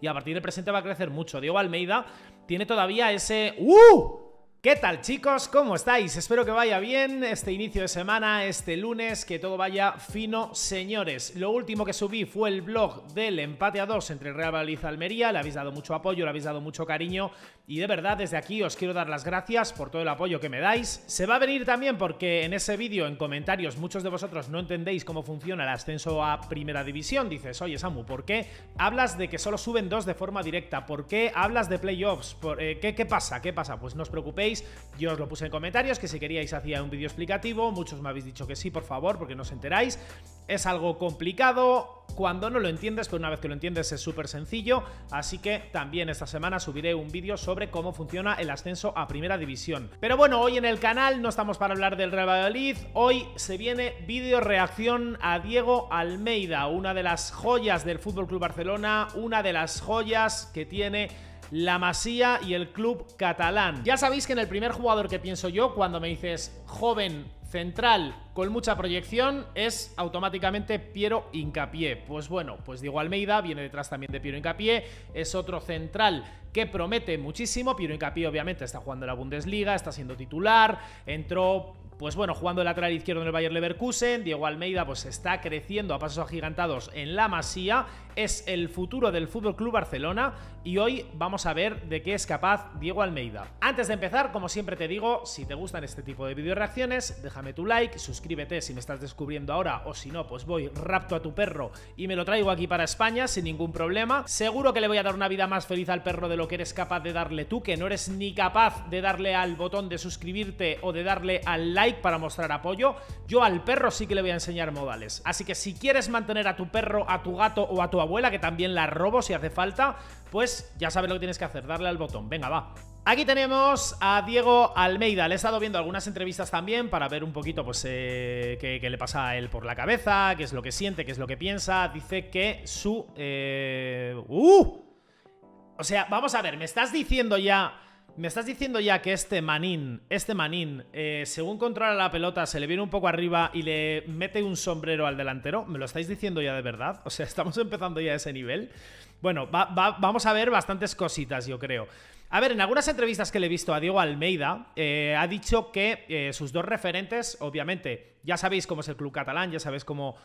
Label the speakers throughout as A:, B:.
A: y a partir del presente va a crecer mucho. Diego Almeida tiene todavía ese... ¡Uh! ¿Qué tal chicos? ¿Cómo estáis? Espero que vaya bien este inicio de semana, este lunes, que todo vaya fino, señores. Lo último que subí fue el blog del empate a dos entre Real Valladolid y Almería. Le habéis dado mucho apoyo, le habéis dado mucho cariño y de verdad desde aquí os quiero dar las gracias por todo el apoyo que me dais. Se va a venir también porque en ese vídeo, en comentarios, muchos de vosotros no entendéis cómo funciona el ascenso a Primera División. Dices, oye Samu, ¿por qué hablas de que solo suben dos de forma directa? ¿Por qué hablas de playoffs? Eh, ¿qué, ¿Qué pasa? ¿Qué pasa? Pues no os preocupéis yo os lo puse en comentarios, que si queríais hacía un vídeo explicativo, muchos me habéis dicho que sí, por favor, porque no os enteráis. Es algo complicado cuando no lo entiendes, pero una vez que lo entiendes es súper sencillo, así que también esta semana subiré un vídeo sobre cómo funciona el ascenso a Primera División. Pero bueno, hoy en el canal no estamos para hablar del Real Valladolid, hoy se viene vídeo reacción a Diego Almeida, una de las joyas del Fútbol Club Barcelona, una de las joyas que tiene la Masía y el club catalán. Ya sabéis que en el primer jugador que pienso yo, cuando me dices joven, central, con mucha proyección, es automáticamente Piero Incapié. Pues bueno, pues Diego Almeida viene detrás también de Piero Incapié, es otro central que promete muchísimo. Piero Incapié obviamente está jugando en la Bundesliga, está siendo titular, entró pues bueno, jugando el lateral izquierdo en el Bayern Leverkusen, Diego Almeida pues está creciendo a pasos agigantados en la Masía, es el futuro del Fútbol Club Barcelona y hoy vamos a ver de qué es capaz Diego Almeida. Antes de empezar, como siempre te digo, si te gustan este tipo de video reacciones, tu like, suscríbete si me estás descubriendo ahora o si no, pues voy, rapto a tu perro y me lo traigo aquí para España sin ningún problema. Seguro que le voy a dar una vida más feliz al perro de lo que eres capaz de darle tú, que no eres ni capaz de darle al botón de suscribirte o de darle al like para mostrar apoyo. Yo al perro sí que le voy a enseñar modales. Así que si quieres mantener a tu perro, a tu gato o a tu abuela, que también la robo si hace falta, pues ya sabes lo que tienes que hacer, darle al botón. Venga, va. Aquí tenemos a Diego Almeida. Le he estado viendo algunas entrevistas también para ver un poquito pues eh, qué, le pasa a él por la cabeza, qué es lo que siente, qué es lo que piensa. Dice que su... Eh, ¡Uh! O sea, vamos a ver, me estás diciendo ya me estás diciendo ya que este manín, este manín, eh, según controla la pelota, se le viene un poco arriba y le mete un sombrero al delantero. ¿Me lo estáis diciendo ya de verdad? O sea, estamos empezando ya a ese nivel. Bueno, vamos a ver bastantes cositas, yo creo. A ver, en algunas entrevistas que le he visto a Diego Almeida, eh, ha dicho que eh, sus dos referentes, obviamente, ya sabéis cómo es el club catalán, ya sabéis cómo,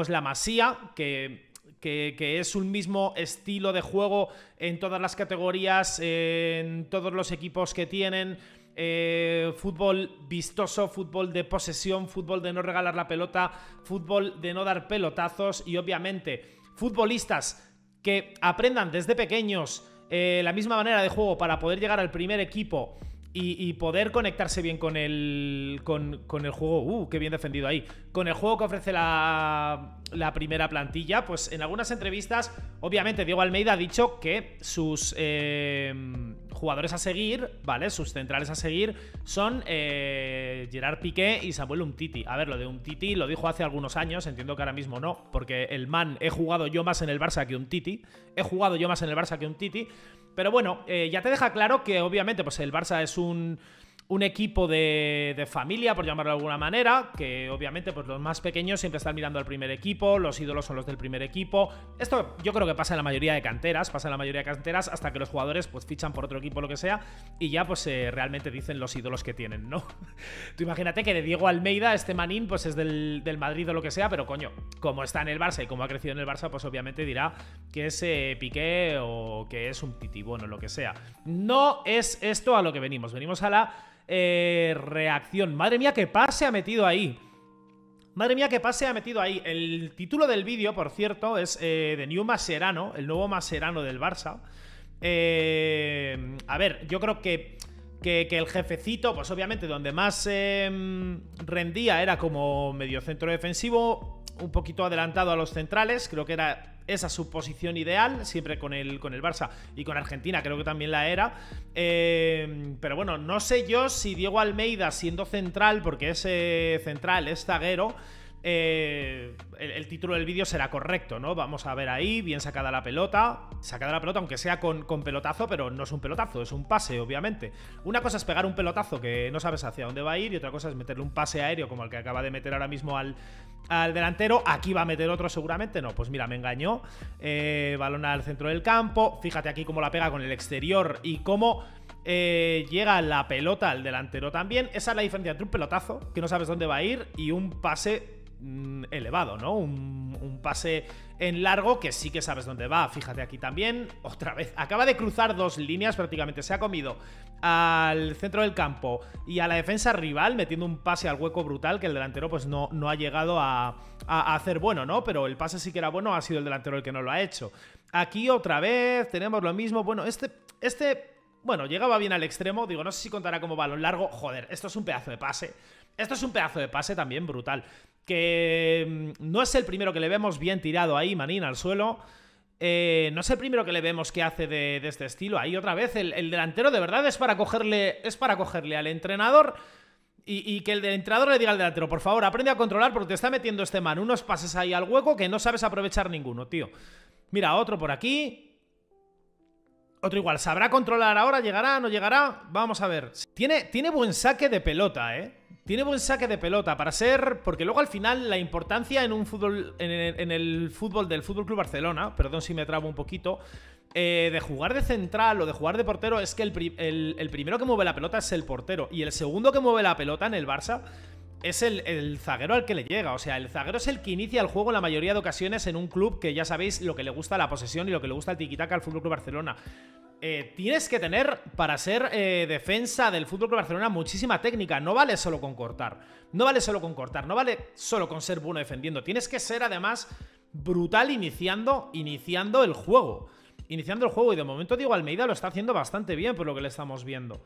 A: es la Masía, que que, es un mismo estilo de juego en todas las categorías, en todos los equipos que tienen. Eh, fútbol vistoso, fútbol de posesión, fútbol de no regalar la pelota, fútbol de no dar pelotazos y obviamente futbolistas que aprendan desde pequeños eh, la misma manera de juego para poder llegar al primer equipo y, poder conectarse bien con el, con, el juego. Uh, qué bien defendido ahí. Con el juego que ofrece la, la, primera plantilla, pues en algunas entrevistas, obviamente Diego Almeida ha dicho que sus eh, jugadores a seguir, ¿vale? Sus centrales a seguir son eh, Gerard Piqué y Samuel Umtiti. A ver, lo de Umtiti lo dijo hace algunos años, entiendo que ahora mismo no, porque el man he jugado yo más en el Barça que Umtiti. He jugado yo más en el Barça que Umtiti. Pero bueno, eh, ya te deja claro que obviamente pues el Barça es un un equipo de, familia, por llamarlo de alguna manera, que obviamente pues los más pequeños siempre están mirando al primer equipo, los ídolos son los del primer equipo. Esto yo creo que pasa en la mayoría de canteras, pasa en la mayoría de canteras hasta que los jugadores pues fichan por otro equipo lo que sea y ya pues eh, realmente dicen los ídolos que tienen, ¿no? Tú imagínate que de Diego Almeida, este manín pues es del, Madrid o lo que sea, pero coño, como está en el Barça y como ha crecido en el Barça, pues obviamente dirá que es eh, Piqué o que es un Titi, bueno, lo que sea. No es esto a lo que venimos, venimos a la eh, reacción. Madre mía, qué pase ha metido ahí. Madre mía, qué pase ha metido ahí. El título del vídeo, por cierto, es eh, de New Maserano, el nuevo Maserano del Barça. Eh, a ver, yo creo que, que, el jefecito, pues obviamente donde más em, rendía era como medio centro defensivo, un poquito adelantado a los centrales, creo que era esa su posición ideal, siempre con el, con el Barça y con Argentina, creo que también la era. Eh, pero bueno, no sé yo si Diego Almeida, siendo central, porque ese central es zaguero, eh, el, título del vídeo será correcto, ¿no? Vamos a ver ahí, bien sacada la pelota. Sacada la pelota, aunque sea con, pelotazo, pero no es un pelotazo, es un pase, obviamente. Una cosa es pegar un pelotazo que no sabes hacia dónde va a ir, y otra cosa es meterle un pase aéreo como el que acaba de meter ahora mismo al, al delantero. Aquí va a meter otro seguramente. No, pues mira, me engañó. Eh, balón al centro del campo. Fíjate aquí cómo la pega con el exterior y cómo eh, llega la pelota al delantero también. Esa es la diferencia entre un pelotazo, que no sabes dónde va a ir, y un pase elevado, ¿no? Un, pase en largo que sí que sabes dónde va. Fíjate aquí también, otra vez, acaba de cruzar dos líneas prácticamente. Se ha comido al centro del campo y a la defensa rival, metiendo un pase al hueco brutal que el delantero pues no, no ha llegado a, a hacer bueno, ¿no? Pero el pase sí que era bueno, ha sido el delantero el que no lo ha hecho. Aquí otra vez tenemos lo mismo. Bueno, este, este bueno, llegaba bien al extremo. Digo, no sé si contará como balón largo. Joder, esto es un pedazo de pase. Esto es un pedazo de pase también brutal que mm, no es el primero que le vemos bien tirado ahí, Manín, al suelo. Eh, no es el primero que le vemos que hace de, este estilo. Ahí otra vez, el, delantero de verdad es para cogerle, es para cogerle al entrenador y, que el entrenador le diga al delantero, por favor, aprende a controlar porque te está metiendo este man unos pases ahí al hueco que no sabes aprovechar ninguno, tío. Mira, otro por aquí. Otro igual, ¿sabrá controlar ahora? ¿Llegará? ¿No llegará? Vamos a ver. Tiene, tiene buen saque de pelota, ¿eh? Tiene buen saque de pelota para ser. Porque luego al final la importancia en un fútbol. En, el fútbol del Fútbol Club Barcelona, perdón si me trabo un poquito. Eh, de jugar de central o de jugar de portero es que el, primero que mueve la pelota es el portero. Y el segundo que mueve la pelota en el Barça es el, zaguero al que le llega. O sea, el zaguero es el que inicia el juego en la mayoría de ocasiones en un club que ya sabéis lo que le gusta la posesión y lo que le gusta el tiquitaca al Fútbol Club Barcelona. Eh, tienes que tener, para ser eh, defensa del Fútbol Barcelona, muchísima técnica. No vale solo con cortar. No vale solo con cortar. No vale solo con ser bueno defendiendo. Tienes que ser, además, brutal iniciando, iniciando el juego. Iniciando el juego. Y de momento, Diego Almeida lo está haciendo bastante bien por lo que le estamos viendo.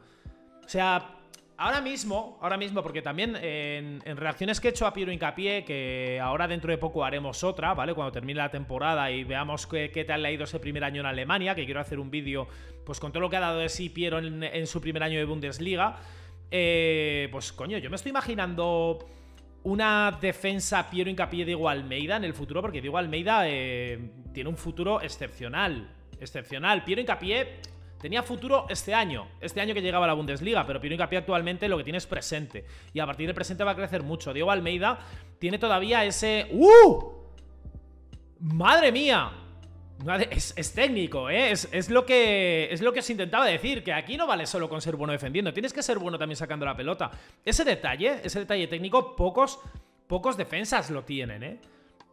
A: O sea, Ahora mismo, ahora mismo, porque también en, reacciones que he hecho a Piero Hincapié, que ahora dentro de poco haremos otra, ¿vale? Cuando termine la temporada y veamos qué, qué tal ha ido ese primer año en Alemania, que quiero hacer un vídeo, pues con todo lo que ha dado de sí Piero en, su primer año de Bundesliga. Eh, pues coño, yo me estoy imaginando una defensa Piero Hincapié Diego Almeida en el futuro, porque Diego Almeida eh, tiene un futuro excepcional. Excepcional. Piero Hincapié Tenía futuro este año, este año que llegaba a la Bundesliga, pero Pino Hincapié actualmente lo que tiene es presente. Y a partir del presente va a crecer mucho. Diego Almeida tiene todavía ese... ¡Uh! ¡Madre mía! Es, técnico, ¿eh? Es, lo que, es lo que se intentaba decir, que aquí no vale solo con ser bueno defendiendo, tienes que ser bueno también sacando la pelota. Ese detalle, ese detalle técnico, pocos, pocos defensas lo tienen, ¿eh?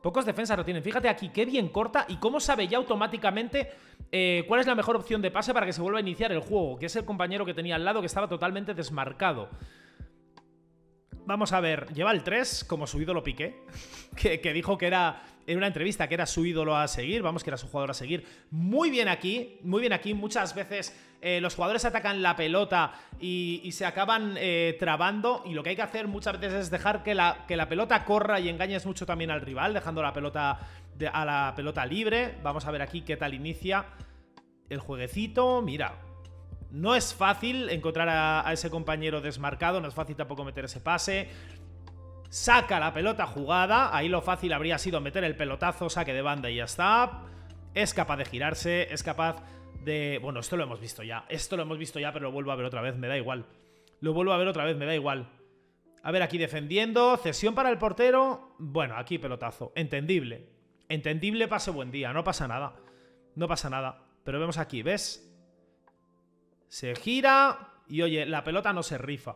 A: Pocos defensas lo tienen. Fíjate aquí qué bien corta y cómo sabe ya automáticamente eh, cuál es la mejor opción de pase para que se vuelva a iniciar el juego, que es el compañero que tenía al lado que estaba totalmente desmarcado. Vamos a ver, lleva el 3 como su ídolo Piqué, que, dijo que era en una entrevista que era su ídolo a seguir, vamos, que era su jugador a seguir. Muy bien aquí, muy bien aquí. Muchas veces eh, los jugadores atacan la pelota y, se acaban eh, trabando y lo que hay que hacer muchas veces es dejar que la, que la pelota corra y engañes mucho también al rival, dejando la pelota a la pelota libre. Vamos a ver aquí qué tal inicia el jueguecito. Mira, no es fácil encontrar a, ese compañero desmarcado, no es fácil tampoco meter ese pase. Saca la pelota jugada, ahí lo fácil habría sido meter el pelotazo, saque de banda y ya está. Es capaz de girarse, es capaz de... Bueno, esto lo hemos visto ya, esto lo hemos visto ya, pero lo vuelvo a ver otra vez, me da igual. Lo vuelvo a ver otra vez, me da igual. A ver, aquí defendiendo, cesión para el portero. Bueno, aquí pelotazo, entendible. Entendible, pase buen día, no pasa nada. No pasa nada. Pero vemos aquí, ¿ves? Se gira y oye, la pelota no se rifa.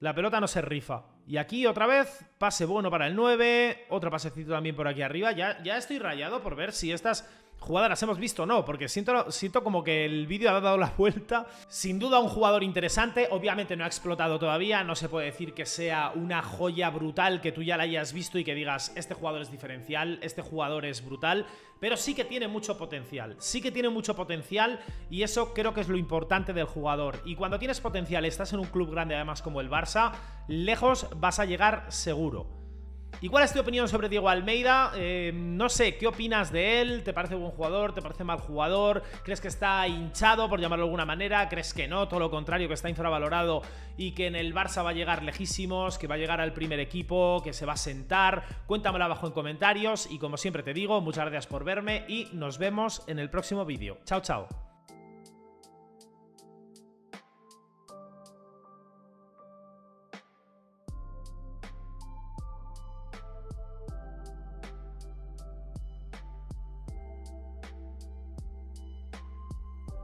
A: La pelota no se rifa. Y aquí otra vez, pase bueno para el 9, otro pasecito también por aquí arriba. Ya, ya estoy rayado por ver si estas jugadas las hemos visto no, porque siento, siento como que el vídeo ha dado la vuelta. Sin duda un jugador interesante, obviamente no ha explotado todavía, no se puede decir que sea una joya brutal que tú ya la hayas visto y que digas, este jugador es diferencial, este jugador es brutal, pero sí que tiene mucho potencial, sí que tiene mucho potencial y eso creo que es lo importante del jugador. Y cuando tienes potencial, estás en un club grande además como el Barça, lejos vas a llegar seguro. ¿Y cuál es tu opinión sobre Diego Almeida? Eh, no sé, ¿qué opinas de él? ¿Te parece buen jugador? ¿Te parece mal jugador? ¿Crees que está hinchado, por llamarlo de alguna manera? ¿Crees que no? Todo lo contrario, que está infravalorado y que en el Barça va a llegar lejísimos, que va a llegar al primer equipo, que se va a sentar. Cuéntamelo abajo en comentarios y como siempre te digo, muchas gracias por verme y nos vemos en el próximo vídeo. Chao, chao.